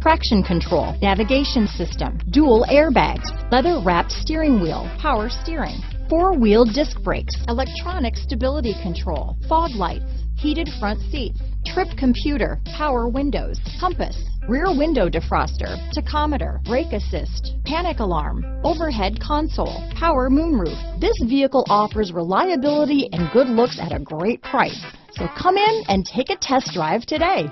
traction control, navigation system, dual airbags, leather wrapped steering wheel, power steering, four-wheel disc brakes, electronic stability control, fog lights, heated front seats, trip computer, power windows, compass, rear window defroster, tachometer, brake assist, panic alarm, overhead console, power moonroof. This vehicle offers reliability and good looks at a great price. So come in and take a test drive today.